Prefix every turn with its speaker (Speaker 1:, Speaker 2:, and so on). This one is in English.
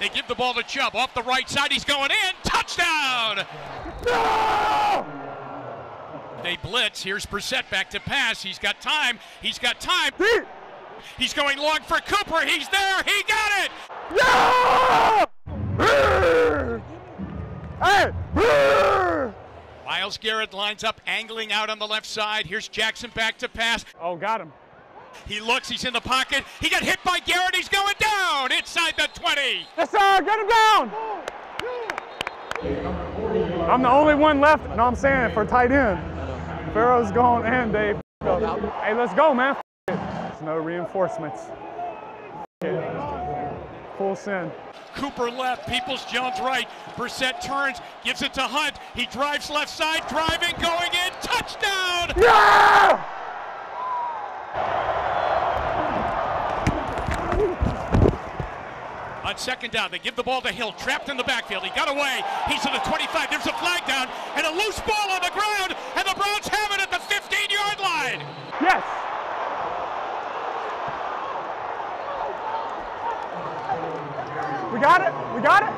Speaker 1: They give the ball to Chubb off the right side. He's going in. Touchdown! They blitz. Here's Brissett back to pass. He's got time. He's got time. He's going long for Cooper. He's there. He got it. Myles Garrett lines up, angling out on the left side. Here's Jackson back to pass.
Speaker 2: Oh, got him.
Speaker 1: He looks. He's in the pocket. He got hit by Garrett. He's going down inside the 20.
Speaker 2: Yes, sir. Get him down. I'm the only one left. No, I'm saying for tight end. Pharaoh's gone and Dave. Hey, let's go, man. There's no reinforcements.
Speaker 1: Cooper left, Peoples Jones right. Brissett turns, gives it to Hunt. He drives left side, driving, going in, touchdown!
Speaker 2: Yeah!
Speaker 1: On second down, they give the ball to Hill, trapped in the backfield. He got away. He's to the 25. There's a flag down and a loose ball on the ground, and the Browns have it at the 15 yard line.
Speaker 2: Yes. We got it. We got it.